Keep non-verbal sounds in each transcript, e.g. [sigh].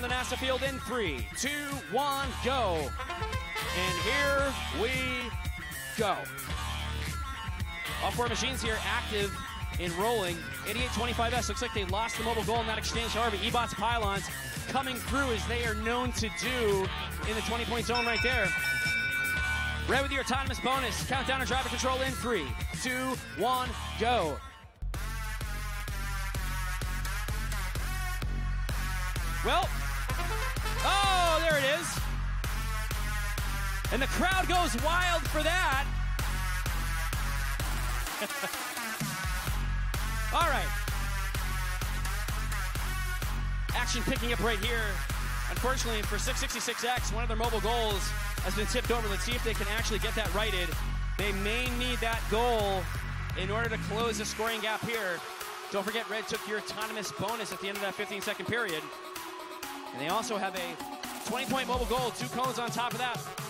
the NASA field in three, two, one, go. And here we go. All four machines here active in rolling. 8825S looks like they lost the mobile goal in that exchange. However, E-Bots Pilons coming through as they are known to do in the 20 point zone right there. Red with your autonomous bonus. Countdown and driver control in three, two, one, go. Well, And the crowd goes wild for that. [laughs] All right. Action picking up right here. Unfortunately, for 666X, one of their mobile goals has been tipped over. Let's see if they can actually get that righted. They may need that goal in order to close the scoring gap here. Don't forget, Red took your autonomous bonus at the end of that 15 second period. And they also have a 20 point mobile goal, two cones on top of that.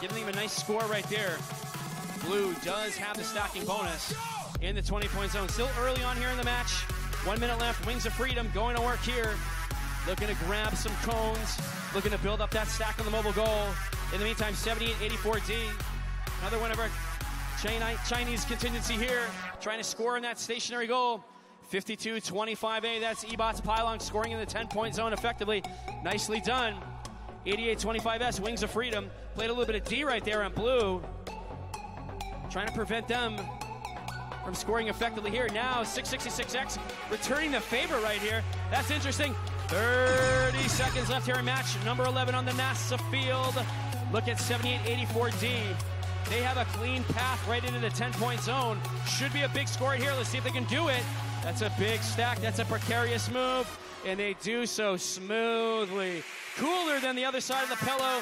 Giving them a nice score right there. Blue does have the stacking bonus in the 20 point zone. Still early on here in the match. One minute left. Wings of Freedom going to work here. Looking to grab some cones. Looking to build up that stack on the mobile goal. In the meantime, 78-84D. Another one of our Chinese contingency here. Trying to score in that stationary goal. 52-25A. That's E-Bots Pilon scoring in the 10-point zone effectively. Nicely done. 88-25S. Wings of Freedom. Played a little bit of D right there on blue. Trying to prevent them from scoring effectively here. Now 666X returning the favor right here. That's interesting. 30 seconds left here in match number 11 on the NASA field. Look at 78-84D. They have a clean path right into the 10-point zone. Should be a big score here. Let's see if they can do it. That's a big stack. That's a precarious move. And they do so smoothly. Cooler than the other side of the pillow.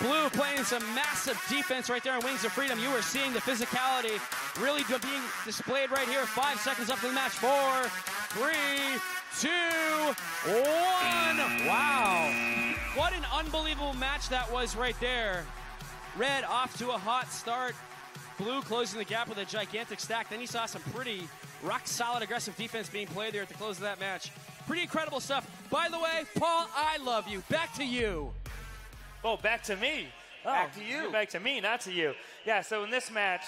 Blue playing some massive defense right there on Wings of Freedom. You are seeing the physicality really being displayed right here. Five seconds up in the match. Four, three, two, one. Wow. What an unbelievable match that was right there. Red off to a hot start. Blue closing the gap with a gigantic stack. Then you saw some pretty rock solid aggressive defense being played there at the close of that match. Pretty incredible stuff. By the way, Paul, I love you. Back to you. Oh, back to me. Oh, back to you. Back to me, not to you. Yeah. So in this match,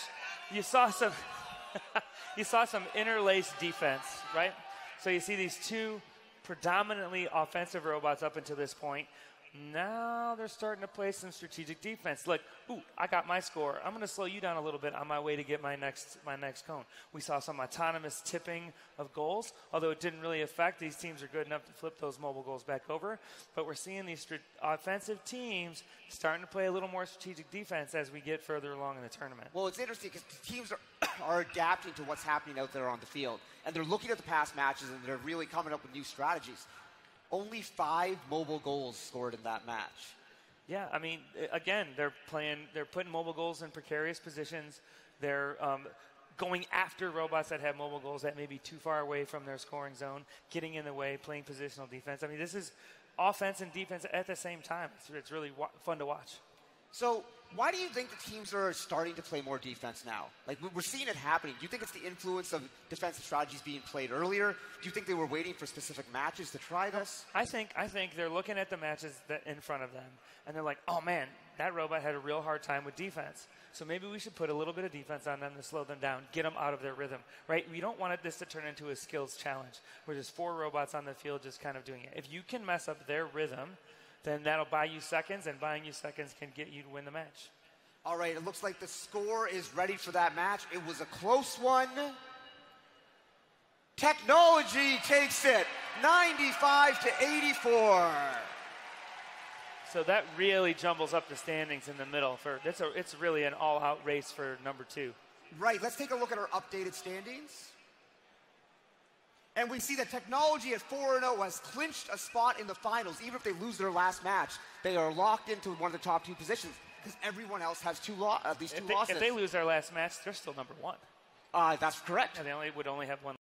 you saw some, [laughs] you saw some interlaced defense, right? So you see these two predominantly offensive robots up until this point. Now they're starting to play some strategic defense. Look, ooh, I got my score. I'm going to slow you down a little bit on my way to get my next my next cone. We saw some autonomous tipping of goals, although it didn't really affect. These teams are good enough to flip those mobile goals back over. But we're seeing these offensive teams starting to play a little more strategic defense as we get further along in the tournament. Well, it's interesting because teams are [coughs] are adapting to what's happening out there on the field, and they're looking at the past matches and they're really coming up with new strategies only five mobile goals scored in that match. Yeah, I mean, again, they're playing, they're putting mobile goals in precarious positions. They're um, going after robots that have mobile goals that may be too far away from their scoring zone, getting in the way, playing positional defense. I mean, this is offense and defense at the same time. It's, it's really wa- fun to watch. So, why do you think the teams are starting to play more defense now? Like, we're seeing it happening. Do you think it's the influence of defensive strategies being played earlier? Do you think they were waiting for specific matches to try this? I think, I think they're looking at the matches that in front of them, and they're like, oh man, that robot had a real hard time with defense. So maybe we should put a little bit of defense on them to slow them down, get them out of their rhythm, right? We don't want this to turn into a skills challenge where there's four robots on the field just kind of doing it. If you can mess up their rhythm, then that'll buy you seconds, and buying you seconds can get you to win the match. All right, it looks like the score is ready for that match. It was a close one. Technology takes it 95 to 84. So that really jumbles up the standings in the middle. For it's a, it's really an all-out race for number two. Right. Let's take a look at our updated standings. And we see that technology at 4 0 has clinched a spot in the finals. Even if they lose their last match, they are locked into one of the top two positions because everyone else has two lo- uh, these two if they, losses. If they lose their last match, they're still number one. Uh, that's correct. And they only would only have one.